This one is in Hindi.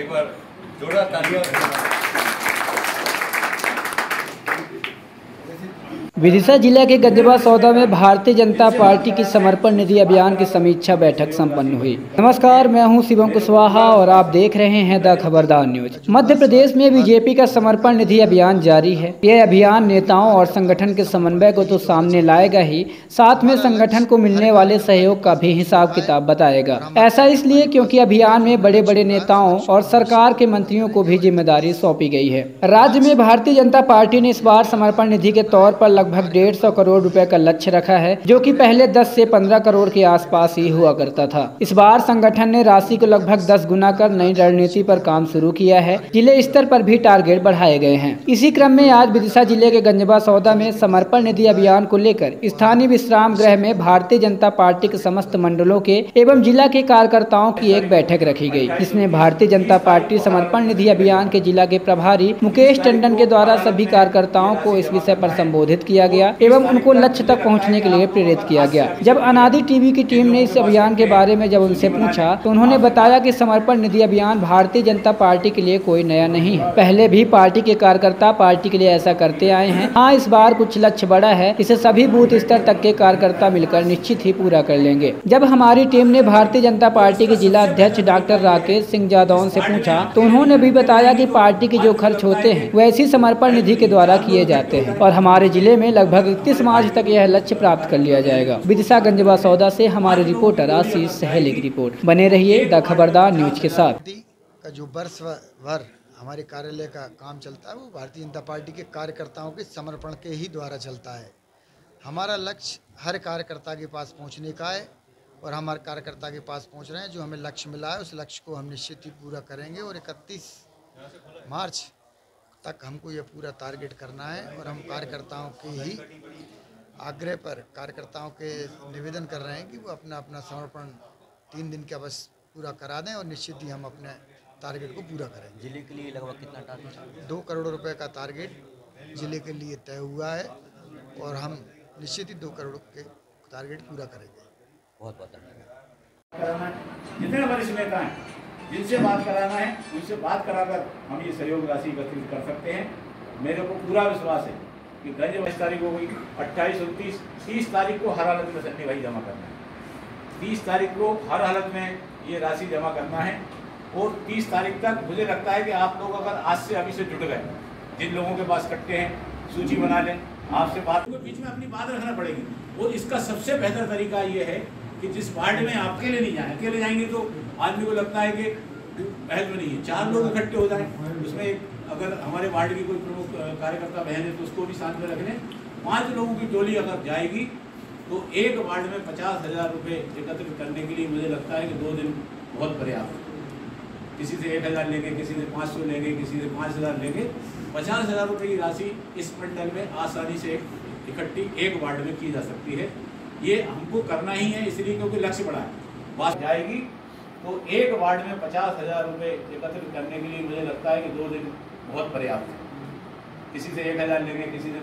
एक बार जोड़ा तालियाँ विदिशा जिला के गजबा सौदा में भारतीय जनता पार्टी की समर्पण निधि अभियान की समीक्षा बैठक संपन्न हुई। नमस्कार, मैं हूँ शिवम कुशवाहा और आप देख रहे हैं द खबरदार न्यूज़। मध्य प्रदेश में बीजेपी का समर्पण निधि अभियान जारी है। यह अभियान नेताओं और संगठन के समन्वय को तो सामने लाएगा ही, साथ में संगठन को मिलने वाले सहयोग का भी हिसाब किताब बताएगा। ऐसा इसलिए क्यूँकी अभियान में बड़े बड़े नेताओं और सरकार के मंत्रियों को भी ज़िम्मेदारी सौंपी गई है। राज्य में भारतीय जनता पार्टी ने इस बार समर्पण निधि के तौर पर लगभग लगभग डेढ़ सौ करोड़ रुपए का लक्ष्य रखा है, जो कि पहले 10 से 15 करोड़ के आसपास ही हुआ करता था। इस बार संगठन ने राशि को लगभग 10 गुना कर नई रणनीति पर काम शुरू किया है। ज़िले स्तर पर भी टारगेट बढ़ाए गए हैं। इसी क्रम में आज विदिशा ज़िले के गंजबा सौदा में समर्पण निधि अभियान को लेकर स्थानीय विश्राम गृह में भारतीय जनता पार्टी के समस्त मंडलों के एवं जिला के कार्यकर्ताओं की एक बैठक रखी गई जिसमें भारतीय जनता पार्टी समर्पण निधि अभियान के जिला के प्रभारी मुकेश टंडन के द्वारा सभी कार्यकर्ताओं को इस विषय पर संबोधित किया किया गया एवं उनको लक्ष्य तक पहुँचने के लिए प्रेरित किया गया। जब अनादि टीवी की टीम ने इस अभियान के बारे में जब उनसे पूछा तो उन्होंने बताया कि समर्पण निधि अभियान भारतीय जनता पार्टी के लिए कोई नया नहीं है। पहले भी पार्टी के कार्यकर्ता पार्टी के लिए ऐसा करते आए हैं। हाँ इस बार कुछ लक्ष्य बड़ा है। इसे सभी बूथ स्तर तक के कार्यकर्ता मिलकर निश्चित ही पूरा कर लेंगे। जब हमारी टीम ने भारतीय जनता पार्टी के जिला अध्यक्ष डॉक्टर राकेश सिंह जादौन से पूछा तो उन्होंने भी बताया कि पार्टी के जो खर्च होते हैं, वैसी समर्पण निधि के द्वारा किए जाते हैं और हमारे ज़िले में लगभग इकतीस मार्च तक यह लक्ष्य प्राप्त कर लिया जाएगा। विदिशा गंजबा सौदा से हमारे रिपोर्टर आशीष सहेली की रिपोर्ट। बने रहिए द खबरदार न्यूज़ के साथ। का जो वर्ष भर हमारे कार्यालय का काम चलता है, वो भारतीय जनता पार्टी के कार्यकर्ताओं के समर्पण के ही द्वारा चलता है। हमारा लक्ष्य हर कार्यकर्ता के पास पहुँचने का है और हमारे कार्यकर्ता के पास पहुँच रहे हैं, जो हमें लक्ष्य मिला है, उस लक्ष्य को हम निश्चित ही पूरा करेंगे और इकतीस मार्च तक हमको ये पूरा टारगेट करना है और हम कार्यकर्ताओं के ही आग्रह पर कार्यकर्ताओं के निवेदन कर रहे हैं कि वो अपना अपना समर्पण तीन दिन का बस पूरा करा दें और निश्चित ही हम अपने टारगेट को पूरा करें। ज़िले के लिए लगभग कितना टारगेट दो करोड़ रुपए का टारगेट ज़िले के लिए तय हुआ है और हम निश्चित ही दो करोड़ के टारगेट पूरा करेंगे। बहुत बहुत धन्यवाद। जितने वरिष्ठ नेता हैं? जिनसे बात कराना है, उनसे बात कराकर हम ये सहयोग राशि एकत्रित कर सकते हैं। मेरे को पूरा विश्वास है कि गंज बाईस तारीख हो गई, अट्ठाईस, उनतीस, तीस तारीख को हर हालत में सन्नी भाई जमा करना है। तीस तारीख को हर हालत में ये राशि जमा करना है और तीस तारीख तक मुझे लगता है कि आप लोग अगर आज से अभी से जुट गए, जिन लोगों के पास कट्टे हैं, सूची बना लें, आपसे बात बीच में अपनी बात रखना पड़ेगी। और इसका सबसे बेहतर तरीका ये है कि जिस वार्ड में आप अकेले नहीं जाए, अकेले जाएँगे तो आदमी को लगता है कि महत्व नहीं है। चार लोग इकट्ठे हो जाए, उसमें अगर हमारे वार्ड की कोई प्रमुख कार्यकर्ता बहन है तो उसको भी साथ में रखने पाँच लोगों की टोली अगर जाएगी तो एक वार्ड में पचास हज़ार रुपये एकत्रित करने के लिए मुझे लगता है कि दो दिन बहुत पर्याप्त किसी से एक हज़ार लेंगे, किसी से पाँच सौ लेंगे, किसी से पाँच हज़ार लेंगे। पचास हज़ार रुपये की राशि इस मंडल में आसानी से इकट्ठी एक वार्ड में की जा सकती है। ये हमको करना ही है, इसलिए क्योंकि लक्ष्य बड़ा है। बात जाएगी तो एक वार्ड में पचास हज़ार रुपये एकत्रित करने के लिए मुझे लगता है कि दो दिन बहुत पर्याप्त है। किसी से एक हज़ार लेंगे, किसी से